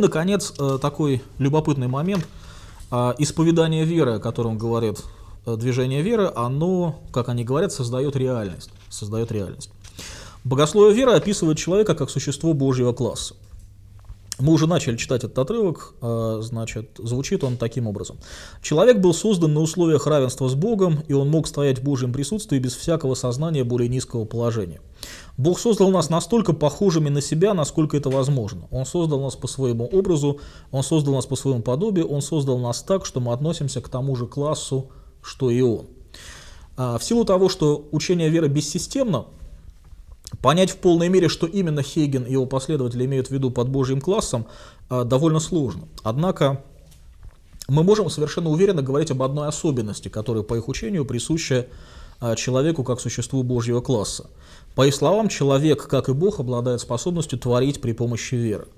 Наконец, э, такой любопытный момент. А, исповедание веры, о котором говорит э, движение веры, оно, как они говорят, создает реальность. Создает реальность. Богословие веры описывает человека как существо Божьего класса. Мы уже начали читать этот отрывок, а, значит, звучит он таким образом. Человек был создан на условиях равенства с Богом, и он мог стоять в Божьем присутствии без всякого сознания более низкого положения. Бог создал нас настолько похожими на себя, насколько это возможно. Он создал нас по своему образу, Он создал нас по своему подобию, Он создал нас так, что мы относимся к тому же классу, что и Он. А, в силу того, что учение веры бессистемно, Понять в полной мере, что именно Хейген и его последователи имеют в виду под Божьим классом, а, довольно сложно. Однако мы можем совершенно уверенно говорить об одной особенности, которая по их учению присуща а, человеку как существу Божьего класса. По их словам, человек, как и Бог, обладает способностью творить при помощи веры.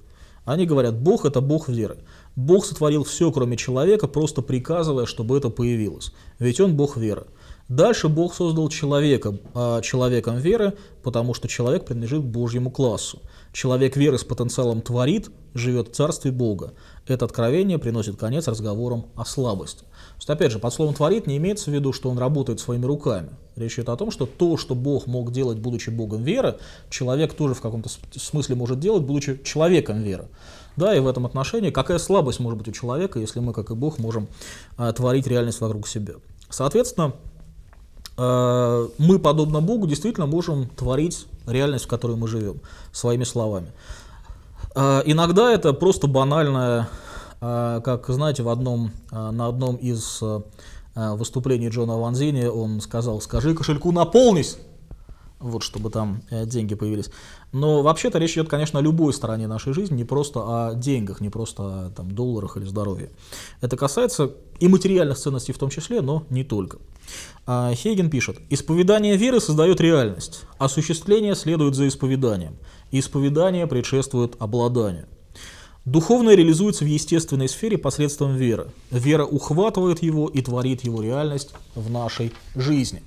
Они говорят, Бог – это Бог веры. Бог сотворил все, кроме человека, просто приказывая, чтобы это появилось. Ведь Он Бог веры. Дальше Бог создал человека, а, человеком веры, потому что человек принадлежит Божьему классу. Человек веры с потенциалом творит, живет в царстве Бога. Это откровение приносит конец разговорам о слабости. То есть, опять же, под словом «творит» не имеется в виду, что он работает своими руками. Речь идет о том, что то, что Бог мог делать, будучи Богом веры, человек тоже в каком-то смысле может делать, будучи человеком веры. Да, и в этом отношении какая слабость может быть у человека, если мы, как и Бог, можем а, творить реальность вокруг себя. Соответственно, Э, мы, подобно Богу, действительно можем творить реальность, в которой мы живем, своими словами. Э, иногда это просто банальное, э, как знаете, в одном, на одном из выступлений Джона Ванзини он сказал, скажи кошельку наполнись, вот, чтобы там деньги появились. Но вообще-то речь идет, конечно, о любой стороне нашей жизни, не просто о деньгах, не просто о там, долларах или здоровье. Это касается и материальных ценностей в том числе, но не только. А, Хейген пишет, «Исповедание веры создает реальность, осуществление следует за исповеданием, исповедание предшествует обладанию. Духовное реализуется в естественной сфере посредством веры. Вера ухватывает его и творит его реальность в нашей жизни».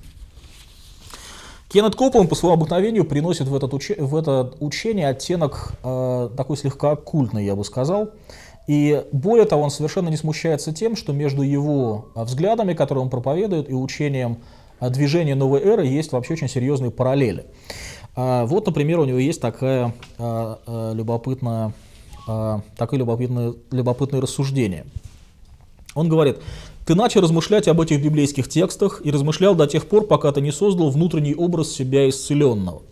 Кеннет Копланд по своему обыкновению приносит в, этот уч... в это учение оттенок э, такой слегка оккультный, я бы сказал. И более того, он совершенно не смущается тем, что между его э, взглядами, которые он проповедует, и учением э, движения новой эры есть вообще очень серьезные параллели. Э, вот, например, у него есть такая любопытная, такое любопытное, любопытное рассуждение. Он говорит, ты начал размышлять об этих библейских текстах и размышлял до тех пор, пока ты не создал внутренний образ себя исцеленного.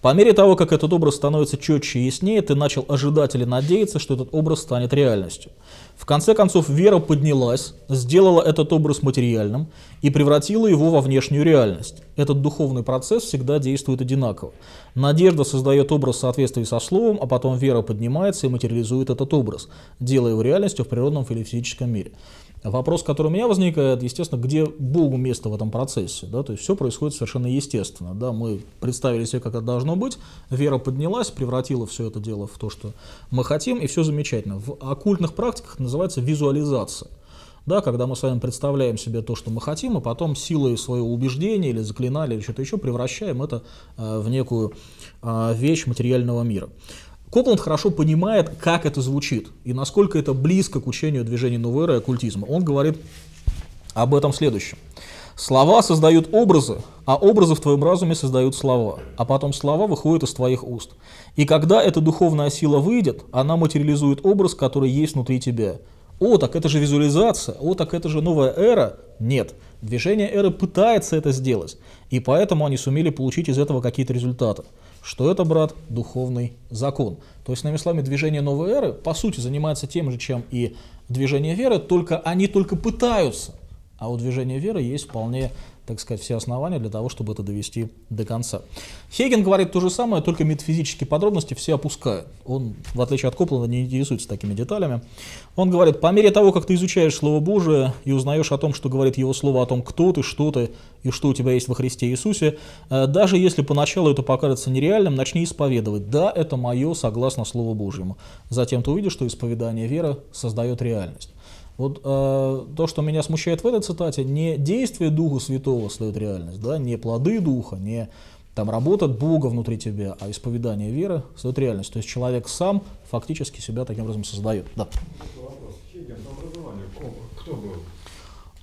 По мере того, как этот образ становится четче и яснее, ты начал ожидать или надеяться, что этот образ станет реальностью. В конце концов, вера поднялась, сделала этот образ материальным и превратила его во внешнюю реальность. Этот духовный процесс всегда действует одинаково. Надежда создает образ в соответствии со словом, а потом вера поднимается и материализует этот образ, делая его реальностью в природном или физическом мире. Вопрос, который у меня возникает, естественно, где Богу место в этом процессе, да, то есть все происходит совершенно естественно, да, мы представили себе, как это должно быть, вера поднялась, превратила все это дело в то, что мы хотим, и все замечательно. В оккультных практиках называется визуализация, да, когда мы с вами представляем себе то, что мы хотим, и потом силой своего убеждения или заклинания или что-то еще превращаем это э, в некую э, вещь материального мира. Копланд хорошо понимает, как это звучит и насколько это близко к учению движения новой эры и оккультизма. Он говорит об этом следующем. Слова создают образы, а образы в твоем разуме создают слова, а потом слова выходят из твоих уст. И когда эта духовная сила выйдет, она материализует образ, который есть внутри тебя. О, так это же визуализация, о, так это же новая эра. Нет, движение эры пытается это сделать, и поэтому они сумели получить из этого какие-то результаты. Что это, брат? Духовный закон. То есть, иными словами, движение новой эры, по сути, занимается тем же, чем и движение веры, только они только пытаются. А у движения веры есть вполне так сказать, все основания для того, чтобы это довести до конца. Хейген говорит то же самое, только метафизические подробности все опускают. Он, в отличие от Копланда, не интересуется такими деталями. Он говорит, по мере того, как ты изучаешь Слово Божие и узнаешь о том, что говорит Его Слово, о том, кто ты, что ты и что у тебя есть во Христе Иисусе, э, даже если поначалу это покажется нереальным, начни исповедовать. Да, это мое, согласно Слову Божьему. Затем ты увидишь, что исповедание веры создает реальность. Вот э, то, что меня смущает в этой цитате, не действие Духа Святого создает реальность, да, не плоды Духа, не Там работа Бога внутри тебя, а исповедание веры создает реальность. То есть человек сам фактически себя таким образом создает. Да. Кто был?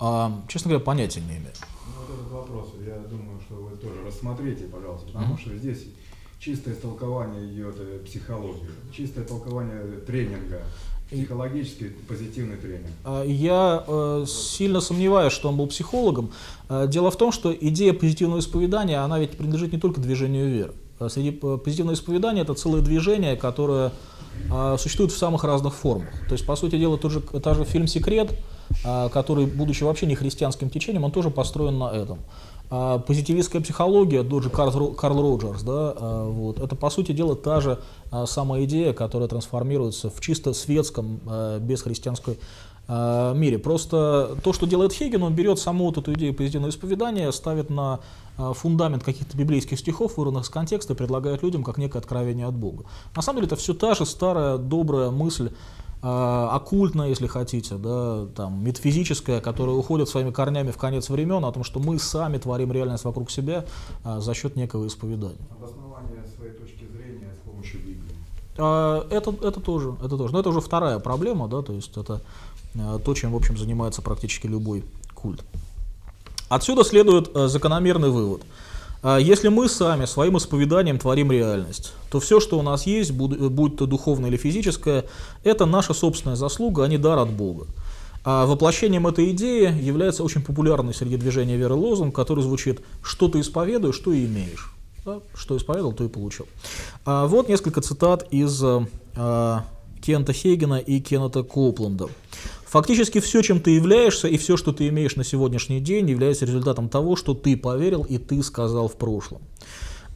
А, честно говоря, понятия не имею. Ну, вот этот вопрос, я думаю, что вы тоже рассмотрите, пожалуйста, потому что здесь чистое истолкование идет э, психологии, чистое толкование тренинга, психологический позитивный тренинг. А, я э, сильно сомневаюсь, что он был психологом. Э, дело в том, что идея позитивного исповедания, она ведь принадлежит не только движению веры. А среди э, позитивного исповедания это целое движение, которое э, существует в самых разных формах. То есть, по сути дела, тот же, та же фильм «Секрет», э, который, будучи вообще не христианским течением, он тоже построен на этом. А позитивистская психология, тот же Карл, Карл Роджерс, да, а, вот, это по сути дела та же а, самая идея, которая трансформируется в чисто светском, бесхристианской мире. Просто то, что делает Хейген, он берет саму вот эту идею позитивного исповедания, ставит на фундамент каких-то библейских стихов, вырванных с контекста, и предлагает людям как некое откровение от Бога. На самом деле это все та же старая добрая мысль э, оккультная, если хотите, да, там, метафизическая, которая уходит своими корнями в конец времен, о том, что мы сами творим реальность вокруг себя э, за счет некого исповедания. Обоснование своей точки зрения с помощью Библии. Э, это, это тоже, это тоже. Но это уже вторая проблема, да, то есть это то, чем, в общем, занимается практически любой культ. Отсюда следует закономерный вывод – если мы сами своим исповеданием творим реальность, то все, что у нас есть, будь то духовное или физическое, это наша собственная заслуга, а не дар от Бога. А воплощением этой идеи является очень популярный среди движения веры лозунг, который звучит «что ты исповедуешь, что и имеешь». Да? Что исповедовал, то и получил. А вот несколько цитат из а, Кента Хейгена и Кеннета Копланда. Фактически все, чем ты являешься, и все, что ты имеешь на сегодняшний день, является результатом того, что ты поверил и ты сказал в прошлом.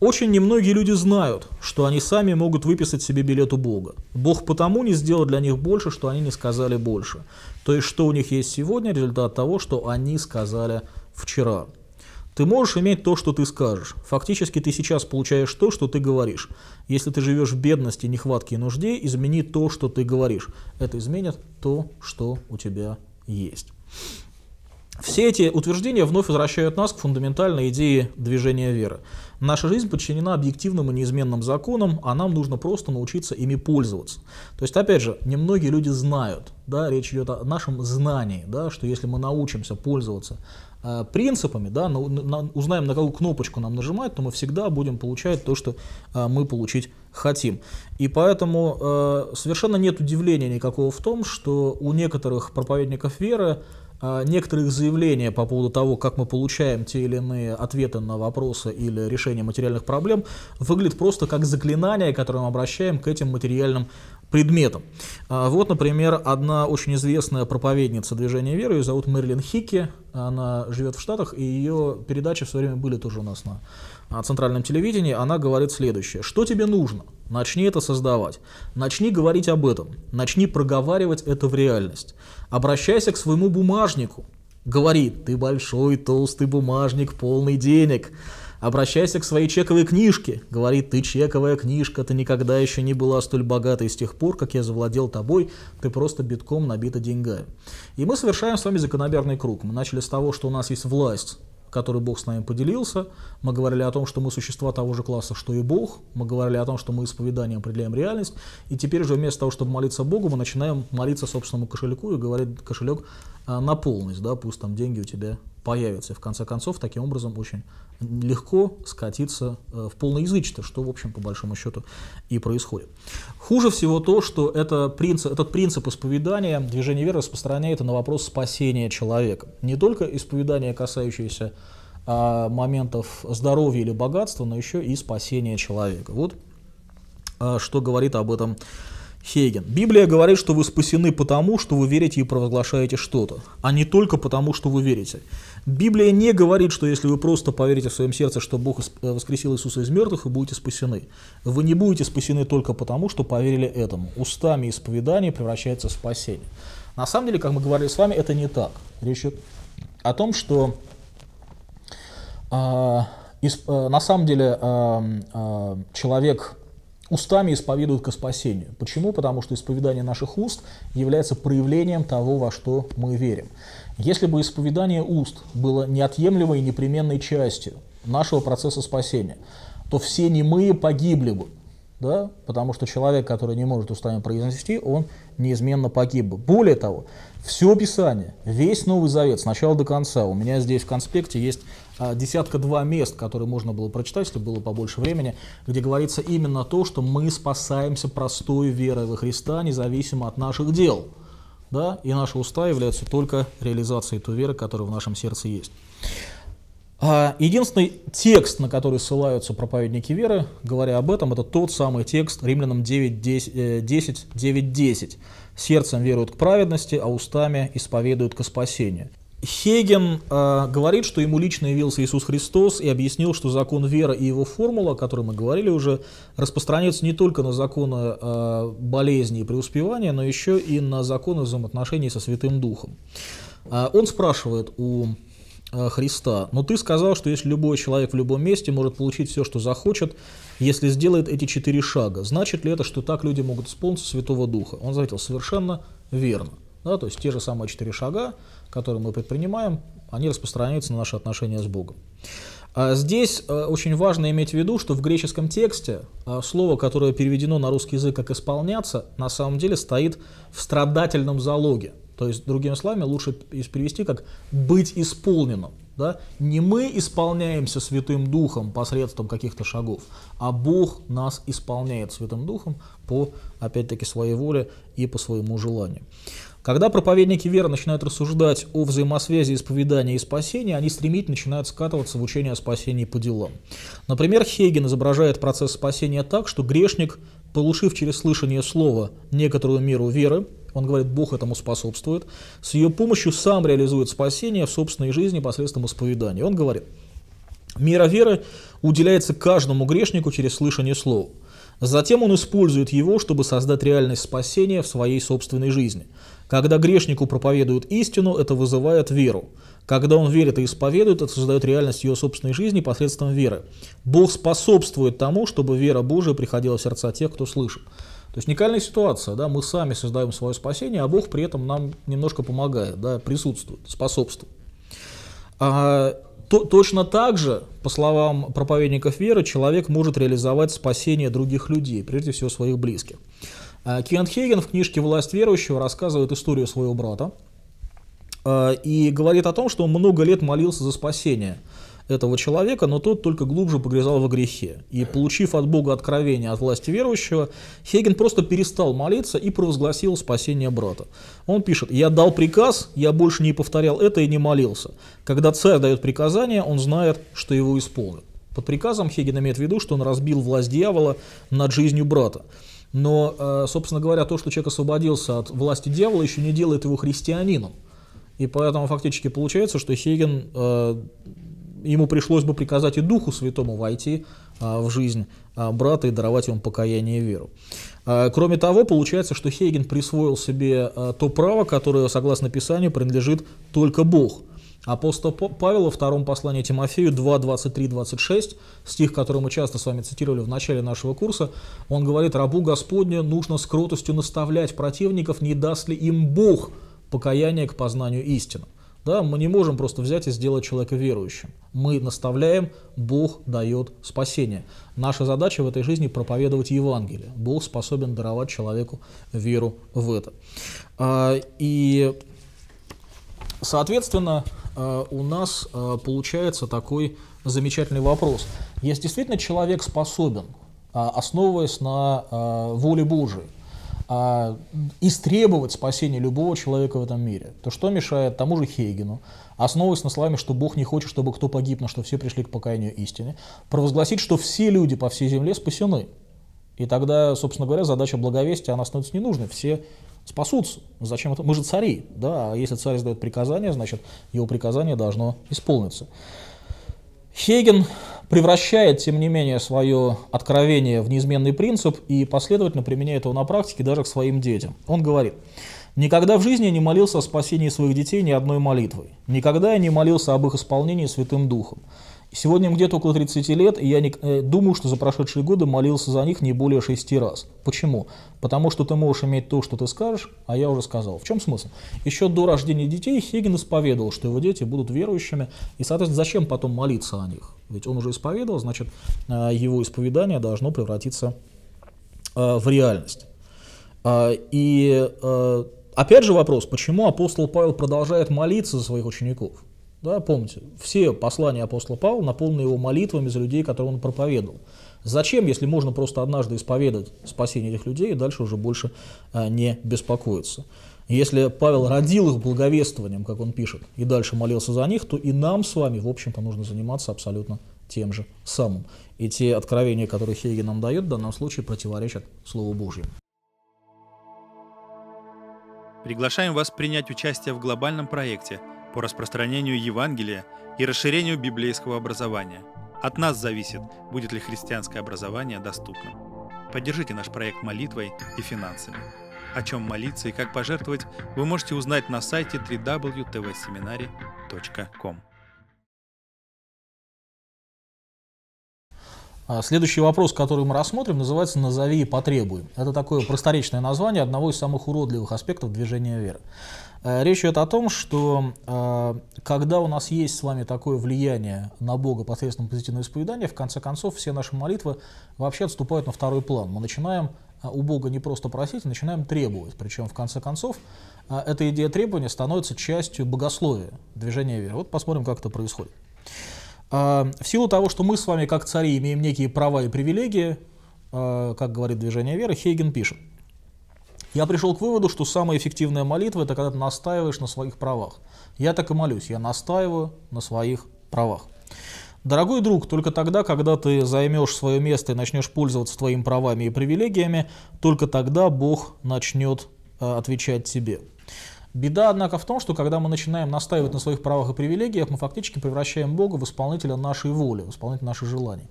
Очень немногие люди знают, что они сами могут выписать себе билет у Бога. Бог потому не сделал для них больше, что они не сказали больше. То есть, что у них есть сегодня, результат того, что они сказали вчера. Ты можешь иметь то, что ты скажешь. Фактически ты сейчас получаешь то, что ты говоришь. Если ты живешь в бедности, нехватке и нужде, измени то, что ты говоришь. Это изменит то, что у тебя есть. Все эти утверждения вновь возвращают нас к фундаментальной идее движения веры. Наша жизнь подчинена объективным и неизменным законам, а нам нужно просто научиться ими пользоваться. То есть, опять же, немногие люди знают, да, речь идет о нашем знании, да, что если мы научимся пользоваться принципами, да, на, на, узнаем, на какую кнопочку нам нажимать, то мы всегда будем получать то, что а, мы получить хотим. И поэтому а, совершенно нет удивления никакого в том, что у некоторых проповедников веры а, некоторых заявления по поводу того, как мы получаем те или иные ответы на вопросы или решение материальных проблем, выглядит просто как заклинание, которое мы обращаем к этим материальным предметом. А, вот, например, одна очень известная проповедница движения веры, ее зовут Мерлин Хикки, она живет в Штатах, и ее передачи в свое время были тоже у нас на а, центральном телевидении, она говорит следующее. Что тебе нужно? Начни это создавать. Начни говорить об этом. Начни проговаривать это в реальность. Обращайся к своему бумажнику. Говори, ты большой толстый бумажник, полный денег. Обращайся к своей чековой книжке. Говорит, ты чековая книжка, ты никогда еще не была столь богатой с тех пор, как я завладел тобой, ты просто битком набита деньгами. И мы совершаем с вами закономерный круг. Мы начали с того, что у нас есть власть, который Бог с нами поделился. Мы говорили о том, что мы существа того же класса, что и Бог. Мы говорили о том, что мы исповеданием определяем реальность. И теперь же вместо того, чтобы молиться Богу, мы начинаем молиться собственному кошельку и говорить кошелек а, на полность, да, пусть там деньги у тебя появятся. И в конце концов, таким образом очень легко скатиться э, в полноязычие, что, в общем, по большому счету и происходит. Хуже всего то, что это принцип, этот принцип исповедания, движение веры распространяет на вопрос спасения человека. Не только исповедание, касающееся а, моментов здоровья или богатства, но еще и спасения человека. Вот а, что говорит об этом Хейген. Библия говорит, что вы спасены потому, что вы верите и провозглашаете что-то, а не только потому, что вы верите. Библия не говорит, что если вы просто поверите в своем сердце, что Бог э, воскресил Иисуса из мертвых, вы будете спасены. Вы не будете спасены только потому, что поверили этому. Устами исповедания превращается в спасение. На самом деле, как мы говорили с вами, это не так. Речь идет о том, что э, э, на самом деле э, э, человек устами исповедуют к спасению. Почему? Потому что исповедание наших уст является проявлением того, во что мы верим. Если бы исповедание уст было неотъемлемой и непременной частью нашего процесса спасения, то все немые погибли бы. Да? Потому что человек, который не может устами произнести, он неизменно погиб. Более того, все Писание, весь Новый Завет, с начала до конца, у меня здесь в конспекте есть а, десятка-два мест, которые можно было прочитать, если было побольше времени, где говорится именно то, что мы спасаемся простой верой во Христа, независимо от наших дел. Да? И наши уста являются только реализацией той веры, которая в нашем сердце есть. А единственный текст, на который ссылаются проповедники веры, говоря об этом, это тот самый текст Римлянам 9, 10, 10, 9, 10. «Сердцем веруют к праведности, а устами исповедуют к спасению». Хеген э, говорит, что ему лично явился Иисус Христос и объяснил, что закон веры и его формула, о которой мы говорили уже, распространяются не только на законы э, болезни и преуспевания, но еще и на законы взаимоотношений со Святым Духом. Э, он спрашивает у Христа. Но ты сказал, что если любой человек в любом месте может получить все, что захочет, если сделает эти четыре шага, значит ли это, что так люди могут исполниться Святого Духа? Он заметил, совершенно верно. Да, то есть те же самые четыре шага, которые мы предпринимаем, они распространяются на наши отношения с Богом. А здесь э, очень важно иметь в виду, что в греческом тексте э, слово, которое переведено на русский язык как «исполняться», на самом деле стоит в страдательном залоге. То есть, другими словами, лучше перевести как «быть исполненным». Да? Не мы исполняемся Святым Духом посредством каких-то шагов, а Бог нас исполняет Святым Духом по, опять-таки, своей воле и по своему желанию. Когда проповедники веры начинают рассуждать о взаимосвязи исповедания и спасения, они стремительно начинают скатываться в учение о спасении по делам. Например, Хейген изображает процесс спасения так, что грешник, получив через слышание слова некоторую меру веры, он говорит, Бог этому способствует. С ее помощью сам реализует спасение в собственной жизни посредством исповедания. Он говорит, мера веры уделяется каждому грешнику через слышание слова. Затем он использует его, чтобы создать реальность спасения в своей собственной жизни. Когда грешнику проповедуют истину, это вызывает веру. Когда он верит и исповедует, это создает реальность его собственной жизни посредством веры. Бог способствует тому, чтобы вера Божия приходила в сердца тех, кто слышит. То есть уникальная ситуация, да, мы сами создаем свое спасение, а Бог при этом нам немножко помогает, да, присутствует, способствует. А, то, точно так же, по словам проповедников веры, человек может реализовать спасение других людей, прежде всего своих близких. А, Киан Хейген в книжке «Власть верующего» рассказывает историю своего брата а, и говорит о том, что он много лет молился за спасение – этого человека, но тот только глубже погрязал во грехе. И получив от Бога откровение от власти верующего, Хейген просто перестал молиться и провозгласил спасение брата. Он пишет, «Я дал приказ, я больше не повторял это и не молился. Когда царь дает приказание, он знает, что его исполнит». Под приказом Хейген имеет в виду, что он разбил власть дьявола над жизнью брата. Но, э, собственно говоря, то, что человек освободился от власти дьявола, еще не делает его христианином. И поэтому фактически получается, что Хейген э, ему пришлось бы приказать и Духу Святому войти а, в жизнь а, брата и даровать ему покаяние и веру. А, кроме того, получается, что Хейген присвоил себе то право, которое, согласно Писанию, принадлежит только Бог. Апостол Павел во втором послании Тимофею 2, 23, 26, стих, который мы часто с вами цитировали в начале нашего курса, он говорит, «Рабу Господню нужно с кротостью наставлять противников, не даст ли им Бог покаяние к познанию истины». Да, мы не можем просто взять и сделать человека верующим. Мы наставляем, Бог дает спасение. Наша задача в этой жизни проповедовать Евангелие. Бог способен даровать человеку веру в это. А, и, соответственно, а, у нас а, получается такой замечательный вопрос. Если действительно человек способен, основываясь на воле Божией, а, истребовать спасение любого человека в этом мире, то что мешает тому же Хейгену, основываясь на словами, что Бог не хочет, чтобы кто погиб, но что все пришли к покаянию истине, провозгласить, что все люди по всей земле спасены. И тогда, собственно говоря, задача благовестия, она становится ненужной. Все спасутся. Зачем это? Мы же цари, да, а если царь издает приказание, значит, его приказание должно исполниться. Хейген превращает, тем не менее, свое откровение в неизменный принцип и последовательно применяет его на практике даже к своим детям. Он говорит, «Никогда в жизни я не молился о спасении своих детей ни одной молитвой. Никогда я не молился об их исполнении Святым Духом. Сегодня им где-то около 30 лет, и я не, э, думаю, что за прошедшие годы молился за них не более 6 раз. Почему? Потому что ты можешь иметь то, что ты скажешь, а я уже сказал. В чем смысл? Еще до рождения детей Хейген исповедовал, что его дети будут верующими, и, соответственно, зачем потом молиться о них? Ведь он уже исповедовал, значит, э, его исповедание должно превратиться э, в реальность. Э, и э, опять же вопрос, почему апостол Павел продолжает молиться за своих учеников? Да, помните, все послания апостола Павла наполнены его молитвами за людей, которые он проповедовал. Зачем, если можно просто однажды исповедать спасение этих людей и дальше уже больше а, не беспокоиться? Если Павел родил их благовествованием, как он пишет, и дальше молился за них, то и нам с вами, в общем-то, нужно заниматься абсолютно тем же самым. И те откровения, которые Хейген нам дает, в данном случае противоречат Слову Божьему. Приглашаем вас принять участие в глобальном проекте – по распространению Евангелия и расширению библейского образования. От нас зависит, будет ли христианское образование доступным. Поддержите наш проект молитвой и финансами. О чем молиться и как пожертвовать, вы можете узнать на сайте www.tvseminary.com. А, следующий вопрос, который мы рассмотрим, называется «Назови и потребуй». Это такое просторечное название одного из самых уродливых аспектов движения веры. Э, речь идет о том, что э, когда у нас есть с вами такое влияние на Бога посредством позитивного исповедания, в конце концов все наши молитвы вообще отступают на второй план. Мы начинаем э, у Бога не просто просить, а начинаем требовать. Причем в конце концов эта идея требования становится частью богословия, движения веры. Вот посмотрим, как это происходит. В силу того, что мы с вами как цари имеем некие права и привилегии, как говорит движение веры, Хейген пишет – я пришел к выводу, что самая эффективная молитва – это когда ты настаиваешь на своих правах. Я так и молюсь, я настаиваю на своих правах. Дорогой друг, только тогда, когда ты займешь свое место и начнешь пользоваться твоими правами и привилегиями, только тогда Бог начнет э, отвечать тебе. Беда, однако, в том, что когда мы начинаем настаивать на своих правах и привилегиях, мы фактически превращаем Бога в исполнителя нашей воли, в исполнителя наших желаний.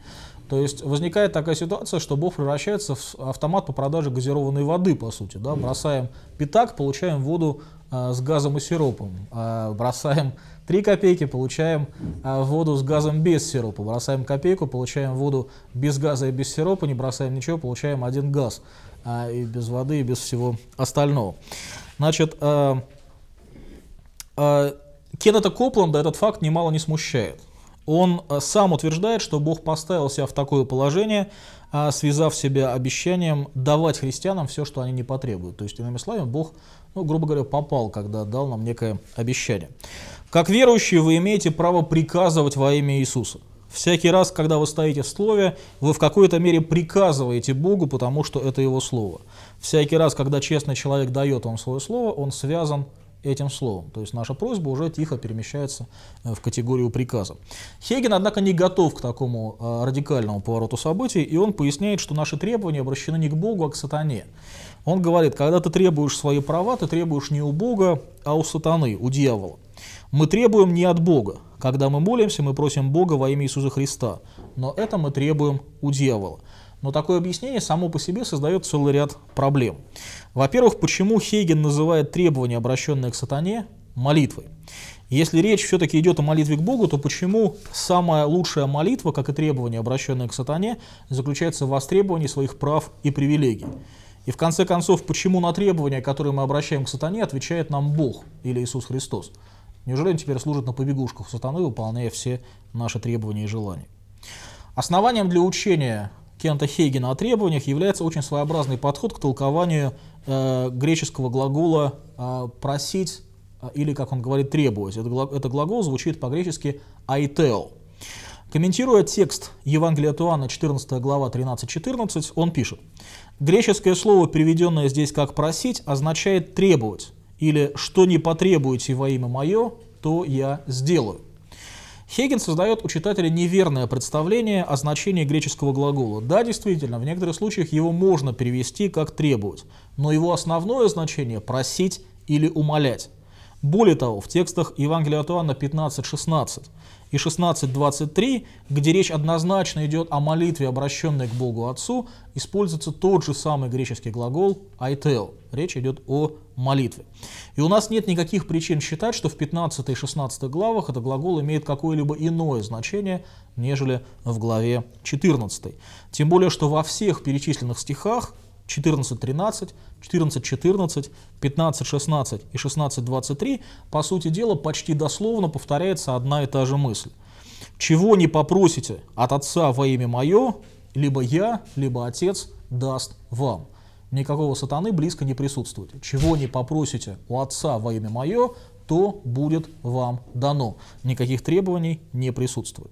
То есть возникает такая ситуация, что Бог превращается в автомат по продаже газированной воды, по сути. Да? Бросаем пятак, получаем воду э, с газом и сиропом. Э, бросаем 3 копейки, получаем э, воду с газом без сиропа. Бросаем копейку, получаем воду без газа и без сиропа. Не бросаем ничего, получаем один газ. Э, и без воды, и без всего остального. Значит, э, э, Кеннета Копланда этот факт немало не смущает он э, сам утверждает, что Бог поставил себя в такое положение, а, связав себя обещанием давать христианам все, что они не потребуют. То есть, иными словами, Бог, ну, грубо говоря, попал, когда дал нам некое обещание. Как верующие вы имеете право приказывать во имя Иисуса. Всякий раз, когда вы стоите в слове, вы в какой-то мере приказываете Богу, потому что это Его слово. Всякий раз, когда честный человек дает вам свое слово, он связан этим словом. То есть наша просьба уже тихо перемещается э, в категорию приказа. Хейген, однако, не готов к такому э, радикальному повороту событий, и он поясняет, что наши требования обращены не к Богу, а к сатане. Он говорит, когда ты требуешь свои права, ты требуешь не у Бога, а у сатаны, у дьявола. Мы требуем не от Бога. Когда мы молимся, мы просим Бога во имя Иисуса Христа. Но это мы требуем у дьявола. Но такое объяснение само по себе создает целый ряд проблем. Во-первых, почему Хейген называет требования, обращенные к сатане, молитвой? Если речь все-таки идет о молитве к Богу, то почему самая лучшая молитва, как и требования, обращенные к сатане, заключается в востребовании своих прав и привилегий? И в конце концов, почему на требования, которые мы обращаем к сатане, отвечает нам Бог или Иисус Христос? Неужели он теперь служит на побегушках сатаны, выполняя все наши требования и желания? Основанием для учения Кента Хейгена о требованиях является очень своеобразный подход к толкованию э, греческого глагола э, «просить» э, или, как он говорит, «требовать». Это, это глагол звучит по-гречески «aiteo». Комментируя текст Евангелия от Иоанна, 14 глава 13-14, он пишет, «Греческое слово, переведенное здесь как «просить», означает «требовать» или «что не потребуете во имя мое, то я сделаю». Хейген создает у читателя неверное представление о значении греческого глагола. Да, действительно, в некоторых случаях его можно перевести как «требовать», но его основное значение – «просить» или «умолять». Более того, в текстах Евангелия от Иоанна 15-16 и 16.23, где речь однозначно идет о молитве, обращенной к Богу Отцу, используется тот же самый греческий глагол «aiteo». Речь идет о молитве. И у нас нет никаких причин считать, что в 15 и 16 главах этот глагол имеет какое-либо иное значение, нежели в главе 14. Тем более, что во всех перечисленных стихах 14.13, 14.14, 15.16 и 16.23, по сути дела, почти дословно повторяется одна и та же мысль. «Чего не попросите от Отца во имя Мое, либо Я, либо Отец даст вам». Никакого сатаны близко не присутствует. Чего не попросите у Отца во имя Мое, то будет вам дано. Никаких требований не присутствует.